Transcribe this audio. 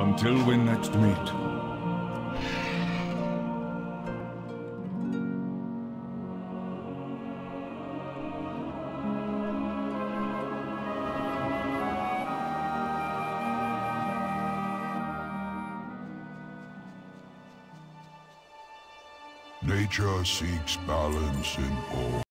Until we next meet. Nature seeks balance in all.